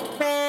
Hey.